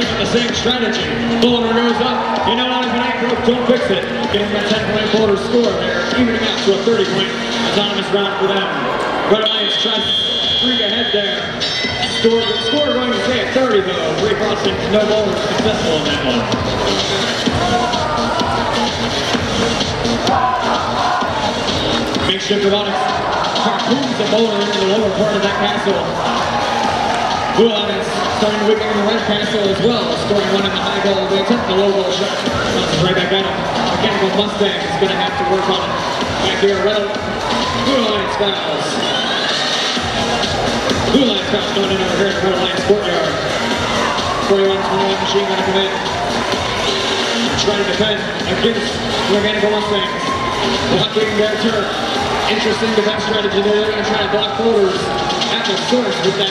stick with the same strategy. Boulder goes up. You know what? If it ain't broke, don't fix it. Getting that 10 point Boulder score there, evening out to a 30 point autonomous round for them. Red Alliance tries to streak ahead there. Score, score going to say at 30 though. Three crossing, no Boulder successful in that one. Makeshift robotics harpoons the Boulder into the lower part of that castle. Blue Alliance starting to weaken in the red castle as well, scoring one in the high ball. They attempt the low ball shot. Bounces right back at him. Mechanical Mustang is going to have to work on it. Back here, Red Blue Alliance fouls. Alliance fouls going in over here in the Alliance courtyard. 41-21 machine going to come in. Try to defend against the Mechanical Mustangs. Blocking their turn. Interesting defense strategy. They're going to try to block boulders the source with that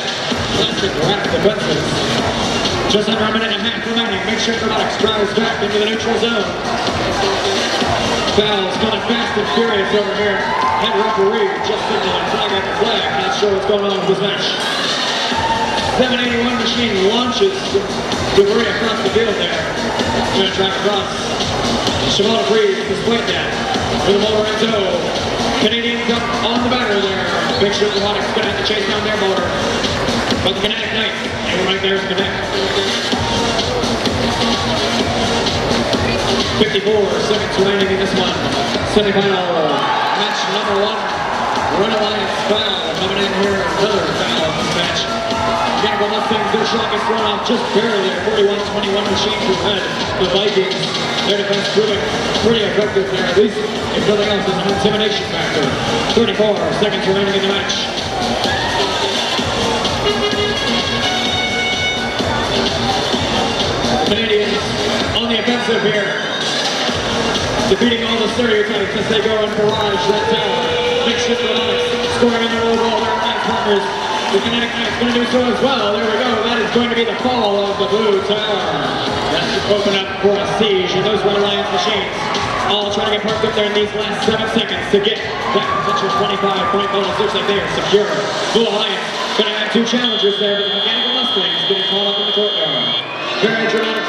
plastic wrap defenses. Just under a minute and a half remaining. Make Makeshift Robotics drives back into the neutral zone. Fouls coming fast and furious over here. Head referee just signaling flag after flag. Not sure what's going on with this match. 781 machine launches debris across the field there. Gonna try across. Shimano Breeze despite that. With the Lorenzo. Canadian Cup on the batter there. Makeshift Robotics gonna have to chase down their motor. But the Kinetic Knights, they were right there to connect. 54 seconds remaining in this one. Semifinal match number one. Red Alliance foul coming in here. Another foul match. Mechanical Mustangs, their shot gets thrown off just barely. 41-21 machine to head. The Vikings, their defense proving pretty effective there. At least, if nothing else, is an intimidation factor. 34 seconds remaining in the match. Canadians on the offensive here. Defeating all the stereotypes as they go in barrage that tower. Makeshift robotics scoring on their low ball, their alliance partners. The Kinetic Knights going to do so as well. There we go. That is going to be the fall of the blue tower. That's to open up for a siege and those Red Alliance machines. All trying to get parked up there in these last seven seconds to get that potential 25 point bonus. Looks like they are secure. Blue Alliance going to have two challengers there, but the Mechanical Mustangs getting called up in the courtyard. Very dramatic.